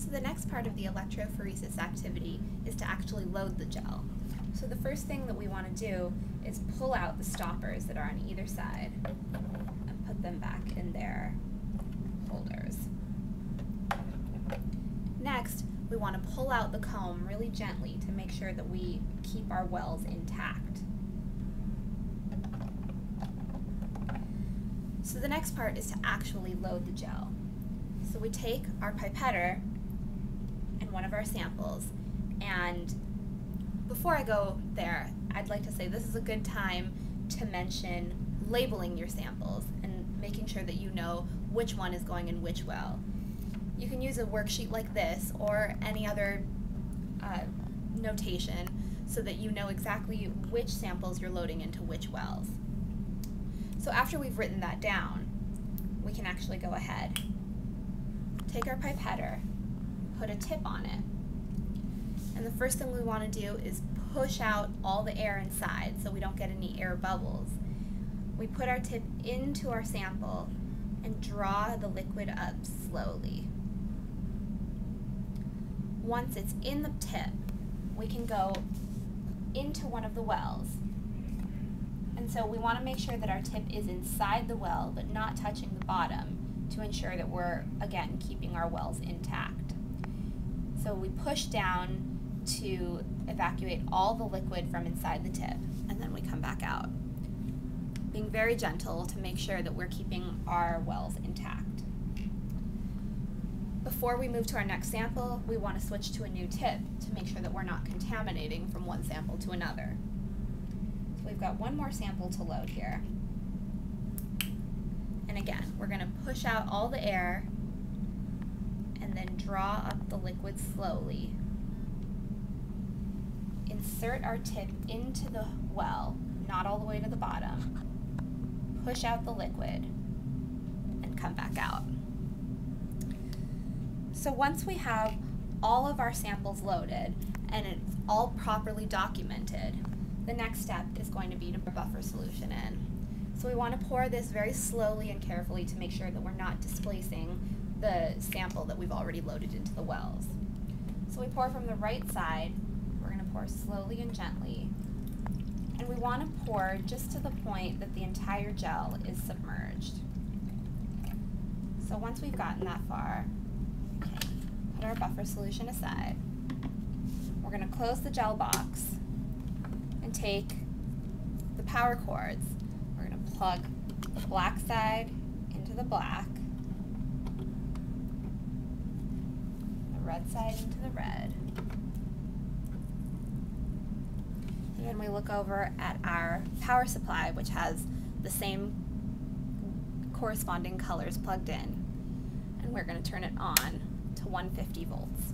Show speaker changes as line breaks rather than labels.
So the next part of the electrophoresis activity is to actually load the gel. So the first thing that we want to do is pull out the stoppers that are on either side and put them back in their holders. Next, we want to pull out the comb really gently to make sure that we keep our wells intact. So the next part is to actually load the gel. So we take our pipetter one of our samples and before I go there, I'd like to say this is a good time to mention labeling your samples and making sure that you know which one is going in which well. You can use a worksheet like this or any other uh, notation so that you know exactly which samples you're loading into which wells. So after we've written that down, we can actually go ahead, take our pipetter, put a tip on it, and the first thing we want to do is push out all the air inside so we don't get any air bubbles. We put our tip into our sample and draw the liquid up slowly. Once it's in the tip, we can go into one of the wells and so we want to make sure that our tip is inside the well but not touching the bottom to ensure that we're, again, keeping our wells intact. So we push down to evacuate all the liquid from inside the tip and then we come back out. Being very gentle to make sure that we're keeping our wells intact. Before we move to our next sample, we want to switch to a new tip to make sure that we're not contaminating from one sample to another So we've got one more sample to load here. And again, we're going to push out all the air then draw up the liquid slowly. Insert our tip into the well, not all the way to the bottom. Push out the liquid and come back out. So once we have all of our samples loaded and it's all properly documented, the next step is going to be to put buffer solution in. So we want to pour this very slowly and carefully to make sure that we're not displacing the sample that we've already loaded into the wells. So we pour from the right side, we're going to pour slowly and gently. And we want to pour just to the point that the entire gel is submerged. So once we've gotten that far, put our buffer solution aside. We're going to close the gel box and take the power cords. We're going to plug the black side into the black, the red side into the red. And then we look over at our power supply, which has the same corresponding colors plugged in. And we're going to turn it on to 150 volts.